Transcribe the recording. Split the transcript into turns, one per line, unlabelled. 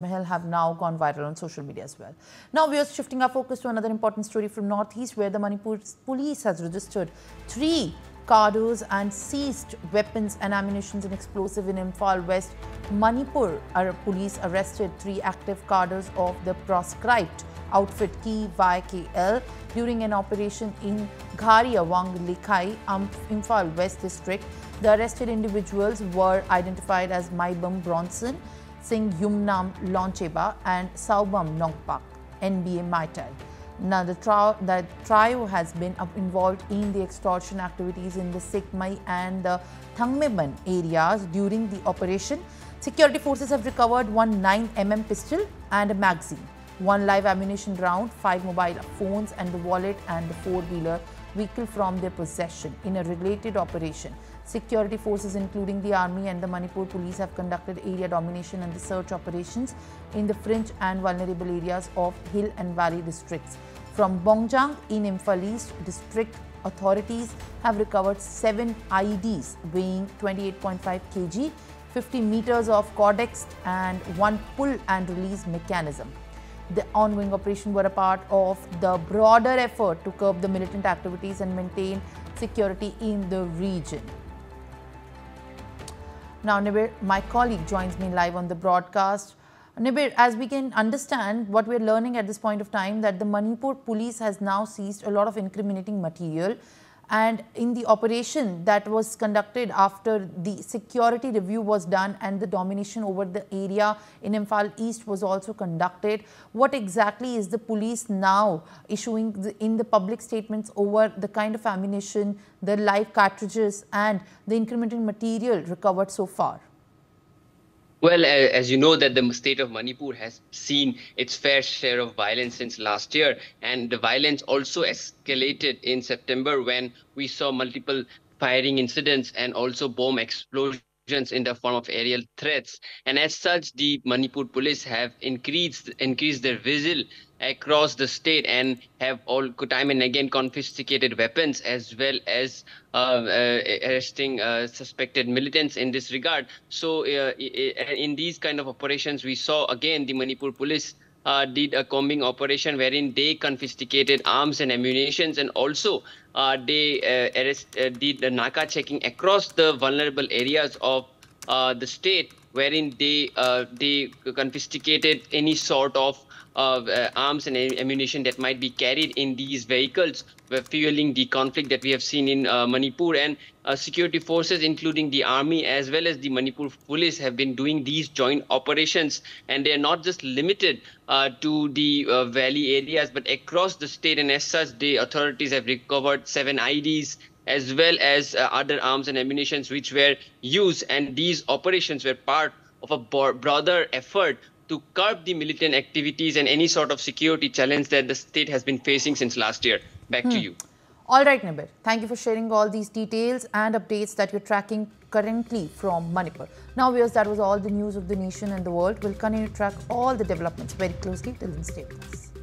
Mahal have now gone viral on social media as well. Now we are shifting our focus to another important story from Northeast where the Manipur police has registered three cadres and seized weapons and ammunition and explosive in Imphal West. Manipur our police arrested three active cadres of the proscribed outfit KYKL during an operation in Ghari Awang Leikai, um, Imphal West district. The arrested individuals were identified as Maibam Bronson, Singh Yumnam Loncheba and Saubam Nongpak, NBA Maitai. Now, the, the trio has been involved in the extortion activities in the Sikmai and the Thangmeiband areas during the operation. Security forces have recovered one 9mm pistol and a magazine, one live ammunition round, five mobile phones and the wallet and the four-wheeler vehicle from their possession in a related operation. Security forces including the army and the Manipur police have conducted area domination and the search operations in the fringe and vulnerable areas of hill and valley districts. From Bongjang in Imphal East district, authorities have recovered 7 IEDs weighing 28.5 kg, 50 meters of cordtex and one pull and release mechanism. The ongoing operation were a part of the broader effort to curb the militant activities and maintain security in the region. Now, Nibir, my colleague joins me live on the broadcast. Nibir, as we can understand, what we're learning at this point of time that the Manipur police has now seized a lot of incriminating material and in the operation that was conducted after the security review was done and the domination over the area in Imphal East was also conducted. What exactly is the police now issuing the, in the public statements over the kind of ammunition, the live cartridges and the incriminating material recovered so far?
Well, as you know, that the state of Manipur has seen its fair share of violence since last year, and the violence also escalated in September when we saw multiple firing incidents and also bomb explosions in the form of aerial threats. And as such, the Manipur police have increased increased their vigil across the state and have all time and again confiscated weapons as well as uh, uh, arresting uh, suspected militants in this regard. So uh, in these kind of operations, we saw again the Manipur police uh, did a combing operation wherein they confiscated arms and ammunitions and also uh, they uh, arrest, uh, did the Naka checking across the vulnerable areas of uh, the state wherein they uh, they confiscated any sort of uh, arms and ammunition that might be carried in these vehicles, fueling the conflict that we have seen in uh, Manipur. And uh, security forces, including the army as well as the Manipur police, have been doing these joint operations. And they are not just limited uh, to the uh, valley areas, but across the state. And as such, the authorities have recovered seven IEDs as well as uh, other arms and ammunitions which were used. And these operations were part of a broader effort to curb the militant activities and any sort of security challenge that the state has been facing since last year. Back hmm. to you.
All right, Nibir. Thank you for sharing all these details and updates that you're tracking currently from Manipur. Now, viewers, that was all the news of the nation and the world. We'll continue to track all the developments very closely. Till then, stay with us.